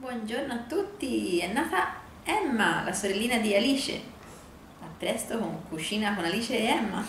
Buongiorno a tutti, è nata Emma, la sorellina di Alice. A presto con Cucina con Alice e Emma.